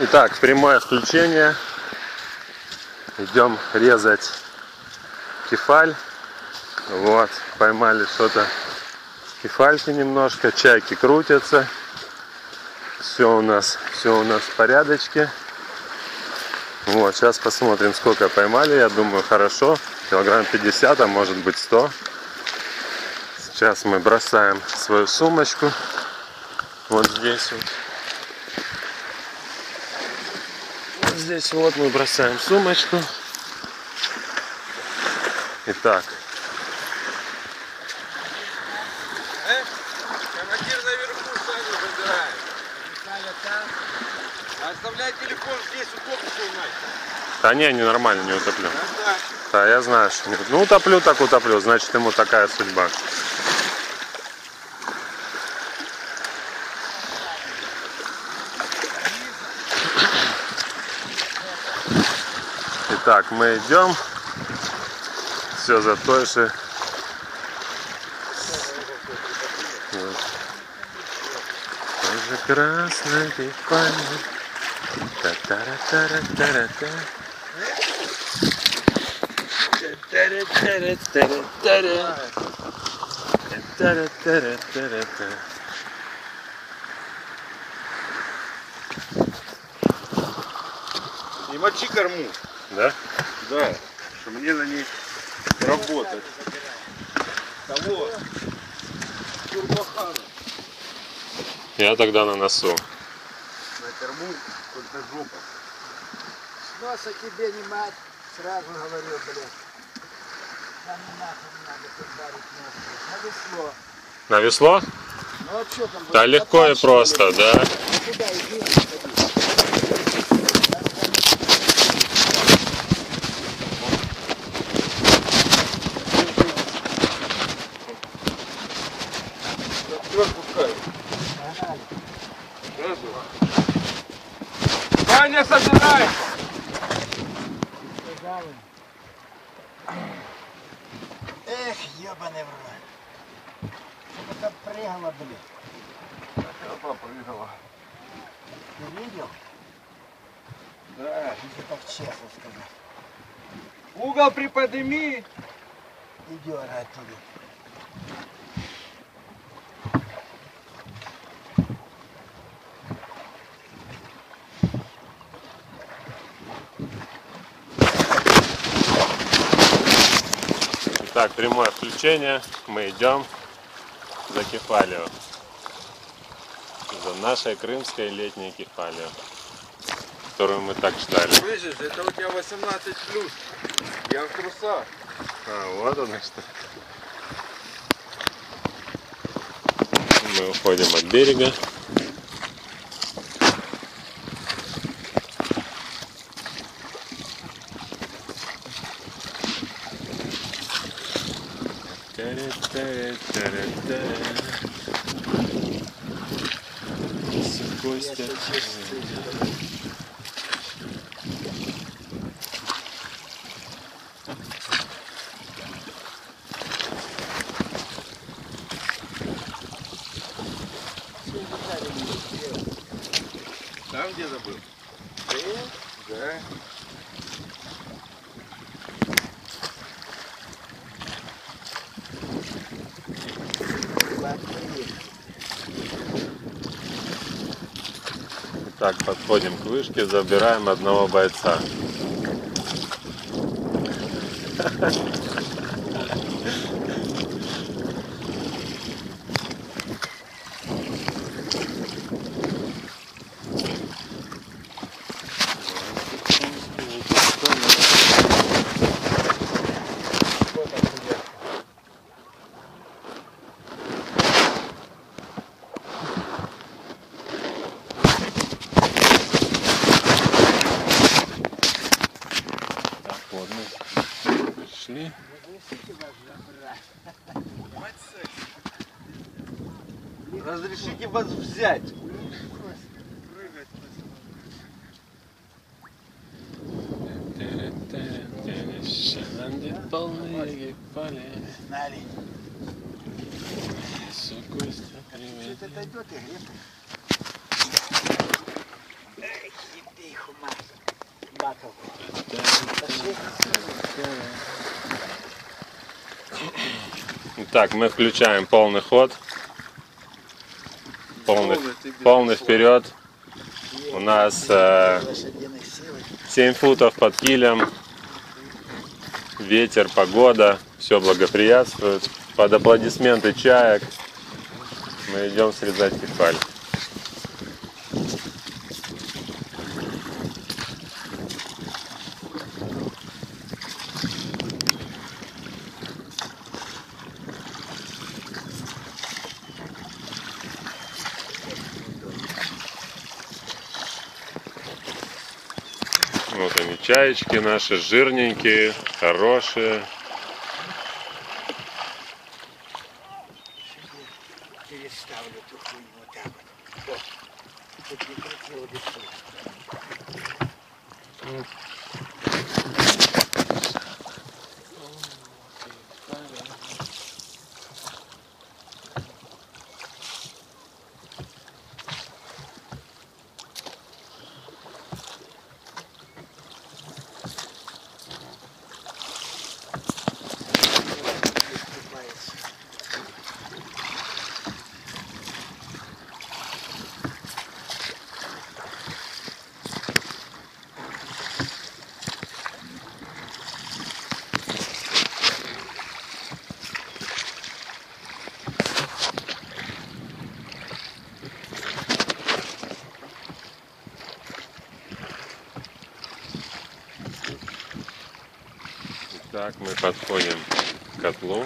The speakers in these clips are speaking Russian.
Итак, прямое включение. Идем резать кефаль. Вот, поймали что-то кефальки немножко, чайки крутятся. Все у нас, все у нас в порядочке. Вот, сейчас посмотрим, сколько поймали. Я думаю, хорошо. Килограмм 50, а может быть 100. Сейчас мы бросаем свою сумочку. Вот здесь вот. Здесь вот мы бросаем сумочку. Итак? Командир наверху сами забирает. Оставляй телефон здесь, снимать. да не, не нормально, не утоплю. Да, Да, я знаю, что не... Ну, утоплю, так утоплю, значит, ему такая судьба. Итак, мы идем. Все за той же. Вот. Тоже красной пальмы. Та-та-ра-та-ра-та-ра-та. Та-ра-та-ра-та-ра-та-ра. Та-ра-та-ра-та-ра-та. Не мочи корму. Да? Да. Что мне на ней работать. Того. Турбохана. Я тогда на носу. На корму только жопа. С носа тебе не мать, сразу говорил, блядь. Там нахуй не надо тут барить нос. На весло. На весло? Ну а что там? Да легко и просто, ли? да. Ну, Куда иди, Сразу. Ваня, собирай! Эх, ебаный в рот. Что-то там прыгало, блядь. Опа, прыгала. Ты видел? Да. Если так честно сказать. Угол приподними. И дергай оттуда. Итак, прямое включение. Мы идем за кефалию. За нашей крымской летней кефалию, которую мы так ждали. Слышишь, это у тебя 18 плюс. Я в трусах. А, вот оно что. Мы уходим от берега. Костя. Там где забыл? Да. Так, подходим к вышке, забираем одного бойца. Так, вот мы пришли. Разрешите вас взять. Шанды полные поля. Знали. Все, Костя, привет. Чуть отойдет и греб. Так, мы включаем полный ход. Полный, Полный вперед. У нас э, Лошадиной силой. 7 футов под килем. Ветер, погода, все благоприятствует. Под аплодисменты чаек мы идем срезать кефаль. Вот они, чаечки наши, жирненькие, хорошие. Переставлю эту хуйню вот так вот. Тут не крутило бы Так, мы подходим к котлу.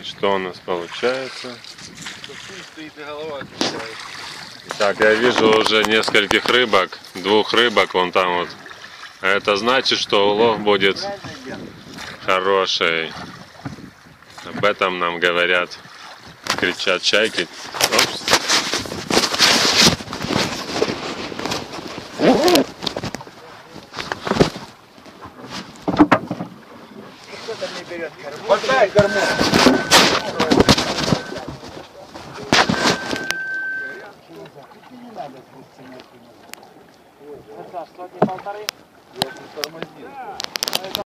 И что у нас получается? Так, я вижу уже нескольких рыбок, двух рыбок вон там вот. А Это значит, что улов будет хороший. Об этом нам говорят, кричат чайки. Там не берет корму? Хватай корму. На спину. Я не тормозил.